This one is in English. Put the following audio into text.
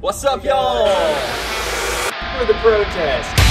What's up, y'all? For the protest.